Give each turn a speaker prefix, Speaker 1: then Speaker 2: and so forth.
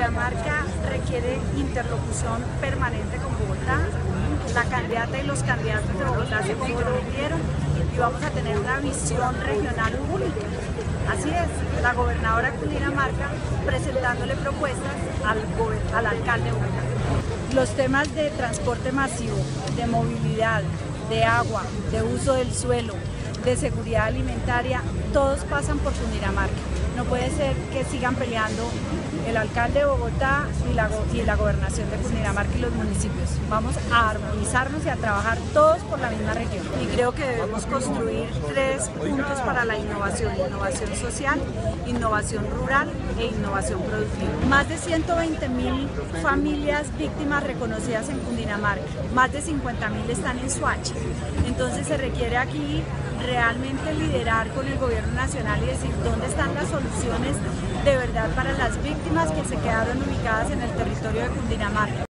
Speaker 1: Cundinamarca requiere interlocución permanente con Bogotá. La candidata y los candidatos de Bogotá se comprometieron y vamos a tener una visión regional única. Así es, la gobernadora Cundinamarca presentándole propuestas al, al alcalde de Bogotá. Los temas de transporte masivo, de movilidad, de agua, de uso del suelo, de seguridad alimentaria, todos pasan por Cundinamarca. No puede ser que sigan peleando el alcalde de Bogotá y la, y la gobernación de Cundinamarca y los municipios. Vamos a armonizarnos y a trabajar todos por la misma región. Y creo que debemos construir tres puntos para la innovación. Innovación social, innovación rural e innovación productiva. Más de 120 mil familias víctimas reconocidas en Cundinamarca. Más de 50 mil están en Suacha. Entonces se requiere aquí realmente liderar con el nacional y decir dónde están las soluciones de verdad para las víctimas que se quedaron ubicadas en el territorio de Cundinamarca.